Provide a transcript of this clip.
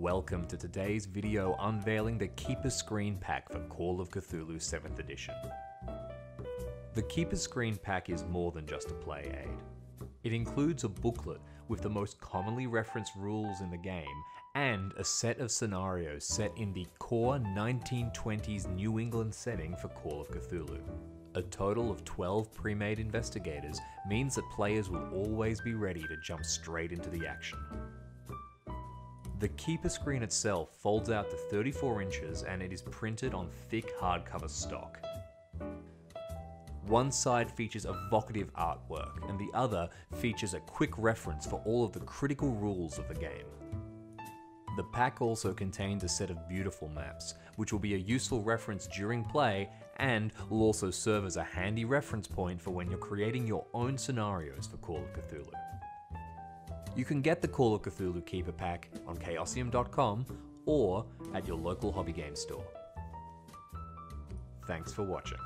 Welcome to today's video unveiling the Keeper Screen Pack for Call of Cthulhu 7th Edition. The Keeper Screen Pack is more than just a play aid. It includes a booklet with the most commonly referenced rules in the game and a set of scenarios set in the core 1920s New England setting for Call of Cthulhu. A total of 12 pre-made investigators means that players will always be ready to jump straight into the action. The keeper screen itself folds out to 34 inches and it is printed on thick hardcover stock. One side features evocative artwork and the other features a quick reference for all of the critical rules of the game. The pack also contains a set of beautiful maps, which will be a useful reference during play and will also serve as a handy reference point for when you're creating your own scenarios for Call of Cthulhu. You can get the Call of Cthulhu Keeper Pack on chaosium.com or at your local hobby game store. Thanks for watching.